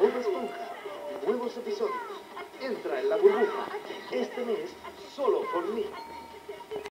Bob Esponja, nuevos episodios. Entra en la burbuja. Este mes, solo por mí.